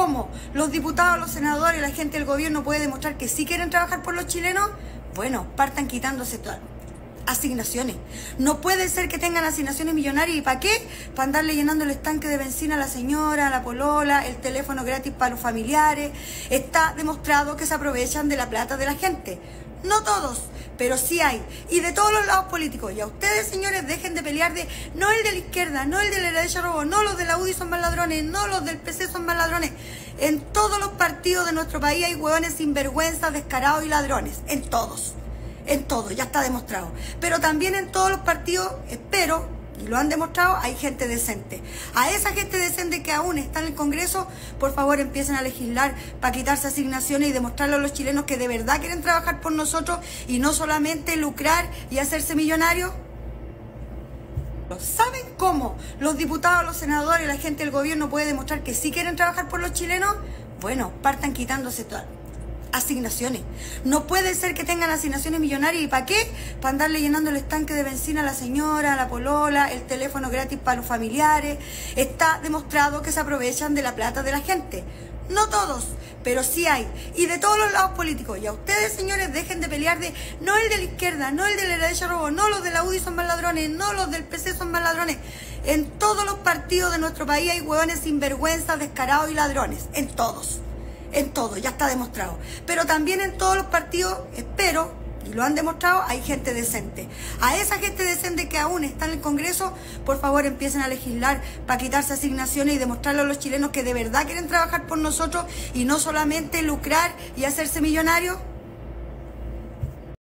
cómo los diputados, los senadores la gente del gobierno puede demostrar que sí quieren trabajar por los chilenos? Bueno, partan quitándose todas asignaciones. No puede ser que tengan asignaciones millonarias. ¿Y para qué? Para andarle llenando el estanque de benzina a la señora, a la polola, el teléfono gratis para los familiares. Está demostrado que se aprovechan de la plata de la gente. No todos, pero sí hay. Y de todos los lados políticos. Y a ustedes, señores, dejen de pelear de no el de la izquierda, no el de la derecha robo, no los de la UDI son más ladrones, no los del PC son más ladrones. En todos los partidos de nuestro país hay hueones sinvergüenzas, descarados y ladrones. En todos. En todos, ya está demostrado. Pero también en todos los partidos, espero, y lo han demostrado, hay gente decente. A esa gente decente que aún está en el Congreso, por favor empiecen a legislar para quitarse asignaciones y demostrarle a los chilenos que de verdad quieren trabajar por nosotros y no solamente lucrar y hacerse millonarios. ¿Saben cómo los diputados, los senadores la gente del gobierno puede demostrar que sí quieren trabajar por los chilenos? Bueno, partan quitándose todas asignaciones. No puede ser que tengan asignaciones millonarias. ¿Y para qué? Para andarle llenando el estanque de benzina a la señora, a la polola, el teléfono gratis para los familiares. Está demostrado que se aprovechan de la plata de la gente. No todos, pero sí hay. Y de todos los lados políticos. Y a ustedes, señores, dejen de pelear de no el de la izquierda, no el de la derecha robo, no los de la UDI son más ladrones, no los del PC son más ladrones. En todos los partidos de nuestro país hay hueones sinvergüenzas, descarados y ladrones. En todos en todo, ya está demostrado. Pero también en todos los partidos, espero, y lo han demostrado, hay gente decente. A esa gente decente que aún está en el Congreso, por favor empiecen a legislar para quitarse asignaciones y demostrarle a los chilenos que de verdad quieren trabajar por nosotros y no solamente lucrar y hacerse millonarios.